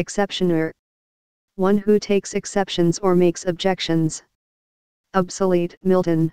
exceptioner. One who takes exceptions or makes objections. Obsolete, Milton.